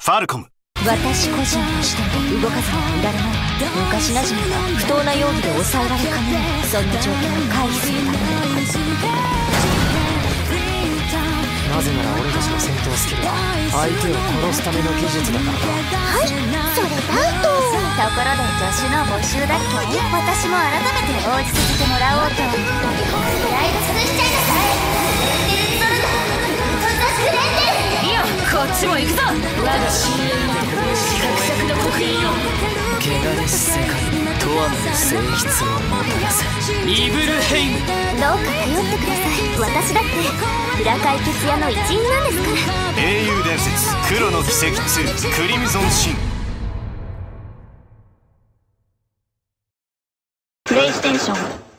ファルコム。私個人としても動かずにはいられない昔なじみが不当な容疑で抑えられかねないそんな状況を回避するためなぜなら俺たちの戦闘スキルは相手を殺すための技術だからだはいそれだと。ところで助手の募集だっけ私も改めて応じさせてもらおうと。こっちも行くぞ。我が深淵の四角尺の刻印よ汚れし世界とわぬ性質をもたらせイブルヘイムどうか頼ってください。私だって裏解決屋の一員なんですから。英雄伝説。黒の奇跡2クリムゾンシン。プレイステーション。